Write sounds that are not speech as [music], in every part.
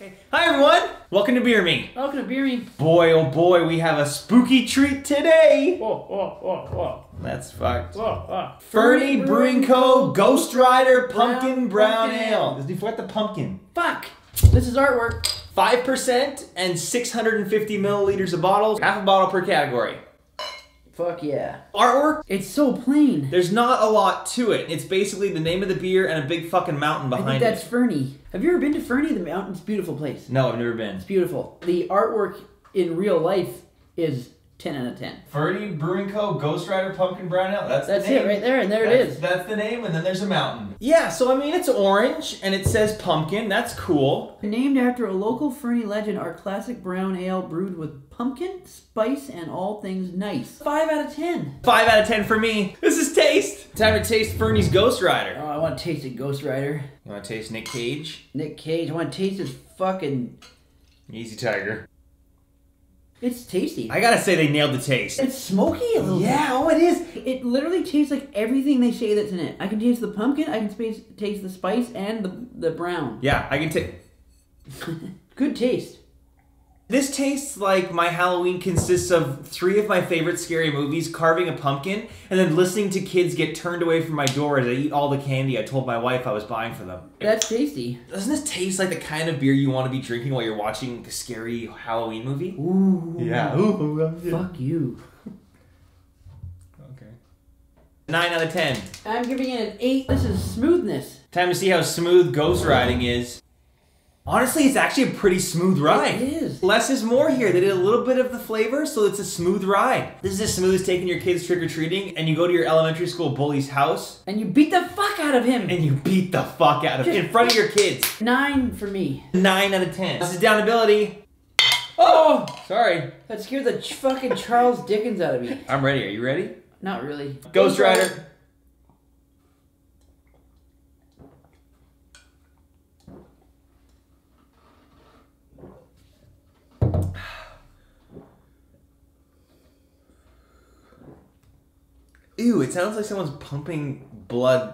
Hi everyone! Welcome to Beer Me. Welcome to Beer Me. Boy, oh boy, we have a spooky treat today. Whoa, whoa, whoa, whoa, That's fucked. whoa, whoa. Fernie Brewing Co. Ghost Rider Pumpkin Brown Brown Ale. You forgot the pumpkin. Fuck! This is artwork. 5% and 650 milliliters of bottles, half a bottle per category. Fuck yeah. Artwork, It's so plain. there's not a lot to it. It's basically the name of the beer and a big fucking mountain behind I think that's it. Fernie. Have you ever been to Fernie? The mountain's a beautiful place. No, I've never been. It's beautiful. The artwork in real life is 10 out of 10. Fernie Brewing Co. Ghost Rider Pumpkin Brown Ale. That's, That's the name. it right there, and there it that's, is. That's the name, and then there's a mountain. Yeah, so I mean, it's orange and it says pumpkin. That's cool. Named after a local Fernie legend, our classic brown ale brewed with pumpkin, spice, and all things nice. 5 out of 10. Five out of ten for me. This is taste. Time to taste Fernie's Ghost Rider. Oh, I want to taste a Ghost Rider. You want to taste Nick Cage? Nick Cage. I want to taste his fucking. Easy Tiger. It's tasty. I gotta say, they nailed the taste. It's smoky a little bit. Yeah, oh, it is. It literally tastes like everything they say that's in it. I can taste the pumpkin, I can taste the spice, and the, the brown. Yeah, I can taste. [laughs] Good taste. This tastes like my Halloween consists of three of my favorite scary movies, carving a pumpkin, and then listening to kids get turned away from my door as I eat all the candy I told my wife I was buying for them. That's tasty. Doesn't this taste like the kind of beer you want to be drinking while you're watching a scary Halloween movie? Ooh. Yeah. Ooh, Fuck you. [laughs] Okay. Nine out of ten. I'm giving it an 8. This is smoothness. Time to see how smooth ghost riding is. Honestly, it's actually a pretty smooth ride. It is. Less is more here. They did a little bit of the flavor, so it's a smooth ride. This is as smooth as taking your kids trick or treating, and you go to your elementary school bully's house, And you beat the fuck out of him. and you beat the fuck out of him in front of your kids. 9 for me. Nine out of ten. This is downability. Oh, sorry. That scared the fucking Charles Dickens out of me. I'm ready. Are you ready? Not really. Ghost Rider. Ew, it sounds like someone's pumping blood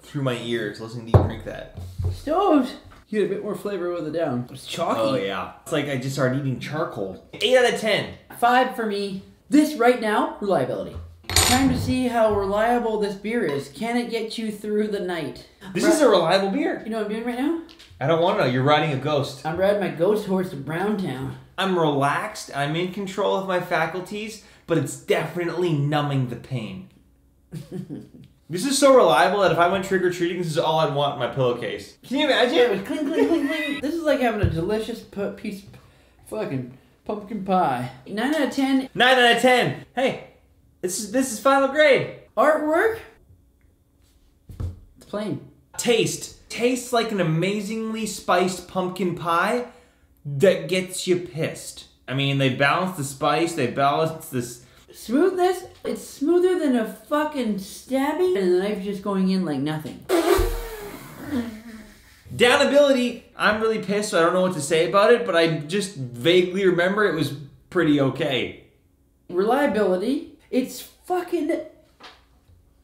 through my ears listening to you drink that. Stoves. You had a bit more flavor with it down. It's chalky. Oh, yeah. It's like I just started eating charcoal. 8 out of 10. Five for me. This right now, reliability. Time to see how reliable this beer is. Can it get you through the night? This is a reliable beer. You know what I'm doing right now? I don't want to know. You're riding a ghost. I'm riding my ghost horse to Browntown. I'm relaxed, I'm in control of my faculties, but it's definitely numbing the pain. This is so reliable that if I went trick or treating, this is all I'd want in my pillowcase. Can you It imagine? was cling, cling, cling, cling. This is like having a delicious pu- piece of fucking pumpkin pie. 9 out of 10. 9 out of 10. Hey, this is this is final grade. Artwork? It's plain. Taste. Tastes like an amazingly spiced pumpkin pie that gets you pissed. I mean, they balance the spice, they balance this Smoothness? It's smoother than a fucking stabbing, and the knife just going in like nothing. Downability, I'm really pissed, so I don't know what to say about it, but I just vaguely remember it was pretty okay. Reliability? It's fucking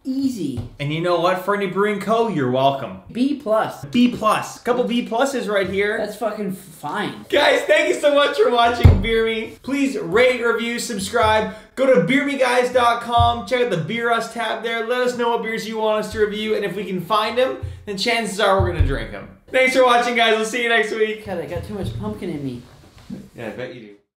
easy. And you know what, Fernie Brewing Co., you're welcome. B plus. B plus, couple B pluses right here. That's fucking fine. Guys, thank you so much for watching Beer Me. Please rate, review, subscribe. Go to beermeguys.com. Check out the Beer Us tab there. Let us know what beers you want us to review, and if we can find them, then chances are we're gonna drink them. Thanks for watching, guys. We'll see you next week. God, I got too much pumpkin in me. Yeah, I bet you do.